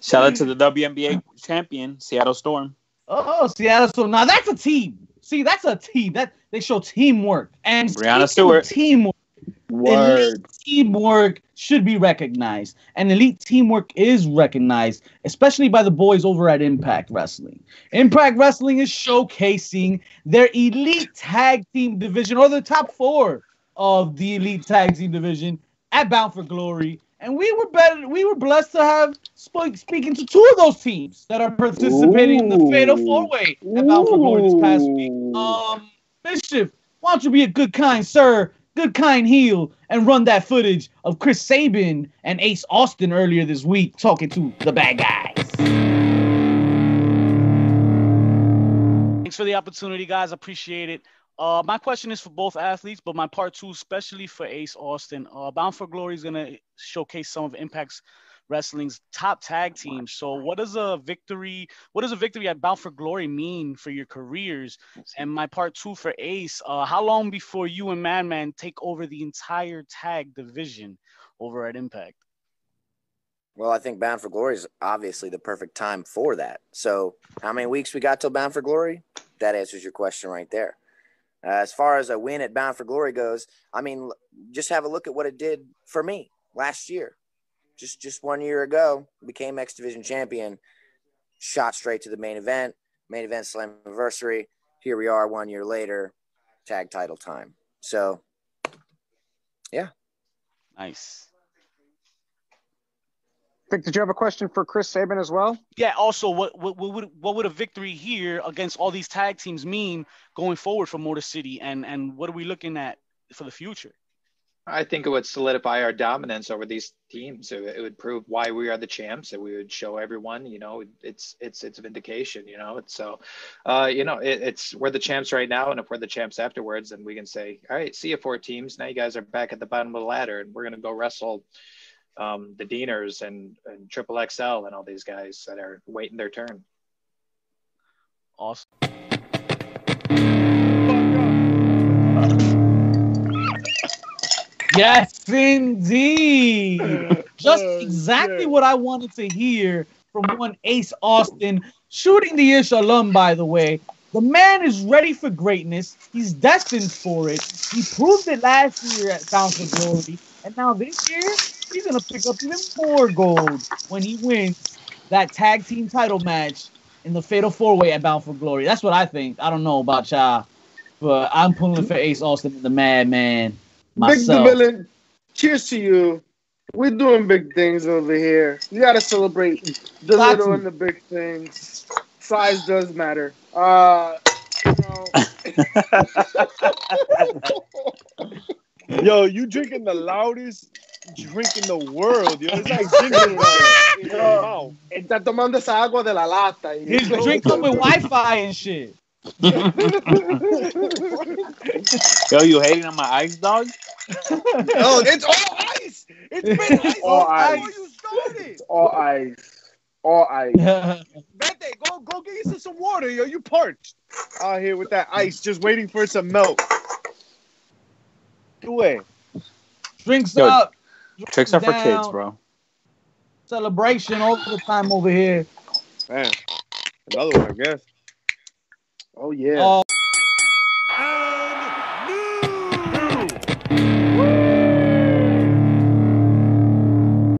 Shout out to the WNBA champion, Seattle Storm. Oh, Seattle. So now that's a team. See, that's a team. That they show teamwork and Breanna Stewart. Teamwork. Word. Elite teamwork should be recognized, and elite teamwork is recognized, especially by the boys over at Impact Wrestling. Impact Wrestling is showcasing their elite tag team division, or the top four of the elite tag team division at Bound for Glory. And we were better. We were blessed to have sp- speaking to two of those teams that are participating in the Fatal Four Way at Bound for Glory this past week. Ooh. Um, Mischief, why don't you be a good, kind sir, good, kind heel, and run that footage of Chris Sabin and Ace Austin earlier this week talking to the bad guys. Thanks for the opportunity, guys. Appreciate it. Uh, my question is for both athletes, but my part two, especially for Ace Austin. Uh, Bound for Glory is gonna showcase some of Impact's Wrestling's top tag teams. So, what does a victory? What does a victory at Bound for Glory mean for your careers? And my part two for Ace, uh, how long before you and Madman take over the entire tag division over at Impact? Well, I think Bound for Glory is obviously the perfect time for that. So, how many weeks we got till Bound for Glory? That answers your question right there. Uh, as far as a win at Bound for Glory goes, I mean, just have a look at what it did for me last year. Just just one year ago, became X Division champion, shot straight to the main event, main event slam anniversary. Here we are, one year later, tag title time. So, yeah. Nice. Vic, did you have a question for Chris Sabin as well? Yeah. Also, what what what would what would a victory here against all these tag teams mean going forward for Motor City, and and what are we looking at for the future? I think it would solidify our dominance over these teams. It, it would prove why we are the champs, and we would show everyone, you know, it's it's it's a vindication, you know. It's so, uh, you know, it, it's we're the champs right now, and if we're the champs afterwards, then we can say, all right, see you four teams. Now you guys are back at the bottom of the ladder, and we're gonna go wrestle um, the Deaners and and Triple XL and all these guys that are waiting their turn. Awesome. Yes, indeed. Just exactly what I wanted to hear from one Ace Austin, shooting the ish alum, by the way. The man is ready for greatness. He's destined for it. He proved it last year at Bound for Glory. And now this year, he's going to pick up even more gold when he wins that tag team title match in the Fatal Four Way at Bound for Glory. That's what I think. I don't know about y'all, but I'm pulling for Ace Austin and the Madman Big myself. DeMillan, cheers to you. We're doing big things over here. You gotta celebrate the Got little to. and the big things. Size does matter. Uh, you know, Yo, you drinking the loudest drink in the world, yo. It's like drinking ale. in your mouth. está tomando esa agua de la lata. y- His drink with Wi-Fi and shit. Yo, you hating on my ice dog? Yo, it's all ice. It's been ice All before ice. you started. all ice. All ice. Vete, go go get you some water, yo. You parched out here with that ice, just waiting for it to melt. Do it. Drinks Yo, up. Tricks are for kids, bro. Celebration all the time over here. Man, another one, I guess. Oh yeah. Uh,